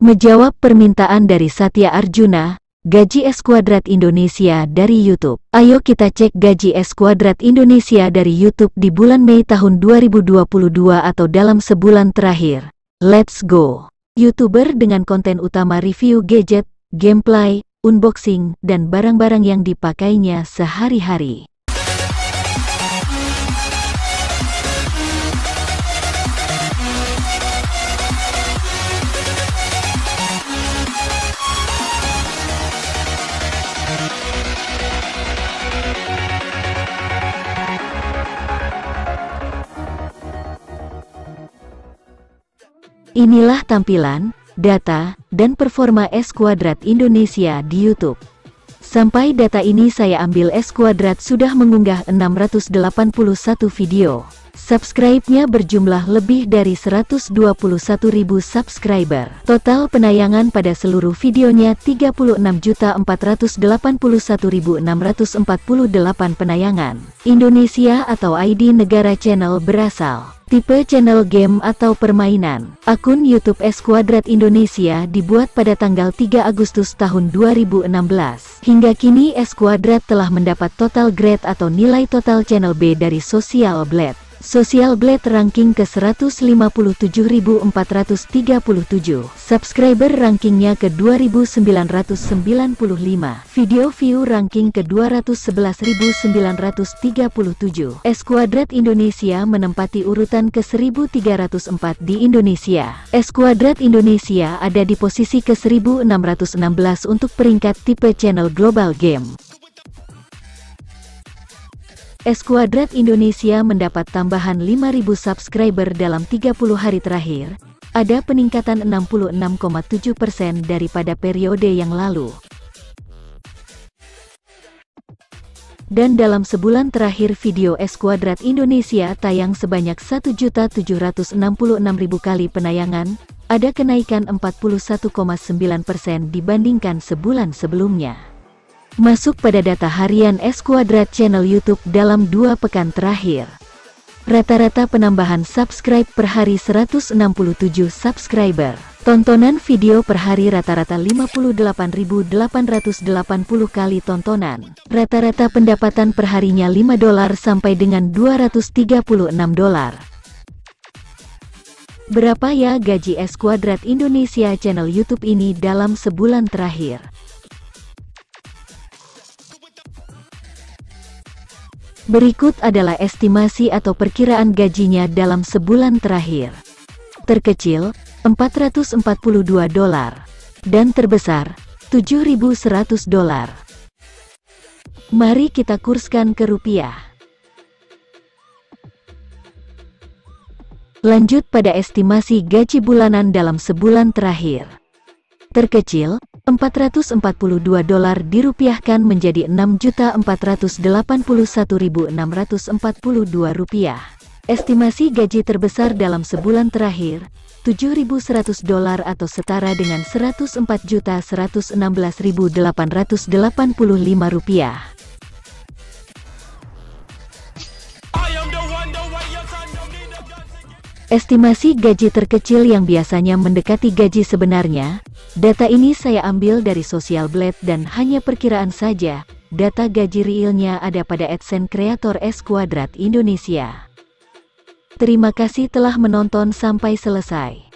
Menjawab permintaan dari Satya Arjuna, gaji S Kuadrat Indonesia dari YouTube. Ayo kita cek gaji S Kuadrat Indonesia dari YouTube di bulan Mei tahun 2022 atau dalam sebulan terakhir. Let's go! YouTuber dengan konten utama review gadget, gameplay, unboxing, dan barang-barang yang dipakainya sehari-hari. Inilah tampilan, data, dan performa S Kuadrat Indonesia di YouTube. Sampai data ini saya ambil S Kuadrat sudah mengunggah 681 video. Subscribe-nya berjumlah lebih dari 121.000 subscriber. Total penayangan pada seluruh videonya 36.481.648 penayangan. Indonesia atau ID negara channel berasal. Tipe channel game atau permainan. Akun YouTube S Kuadrat Indonesia dibuat pada tanggal 3 Agustus tahun 2016. Hingga kini S Kuadrat telah mendapat total grade atau nilai total channel B dari Social Blade. Social Blade ranking ke 157.437. Subscriber rankingnya ke 2.995. Video view ranking ke 211.937. S Kuadrat Indonesia menempati urutan ke 1.304 di Indonesia. S Kuadrat Indonesia ada di posisi ke 1.616 untuk peringkat tipe channel global game. S Kuadrat Indonesia mendapat tambahan 5.000 subscriber dalam 30 hari terakhir, ada peningkatan 66,7% daripada periode yang lalu. Dan dalam sebulan terakhir video S Kuadrat Indonesia tayang sebanyak 1.766.000 kali penayangan, ada kenaikan 41,9% dibandingkan sebulan sebelumnya. Masuk pada data harian S Kuadrat channel YouTube dalam dua pekan terakhir. Rata-rata penambahan subscribe per hari 167 subscriber. Tontonan video per hari rata-rata 58.880 kali tontonan. Rata-rata pendapatan per harinya 5 dolar sampai dengan 236 dolar. Berapa ya gaji S Kuadrat Indonesia channel YouTube ini dalam sebulan terakhir? Berikut adalah estimasi atau perkiraan gajinya dalam sebulan terakhir. Terkecil, 442 dolar. Dan terbesar, 7.100 dolar. Mari kita kurskan ke rupiah. Lanjut pada estimasi gaji bulanan dalam sebulan terakhir. Terkecil, 442 dolar dirupiahkan menjadi 6.481.642 rupiah. Estimasi gaji terbesar dalam sebulan terakhir, 7.100 dolar atau setara dengan 104.116.885 rupiah. Estimasi gaji terkecil yang biasanya mendekati gaji sebenarnya, data ini saya ambil dari Social Blade dan hanya perkiraan saja, data gaji realnya ada pada AdSense Kreator S Kuadrat Indonesia. Terima kasih telah menonton sampai selesai.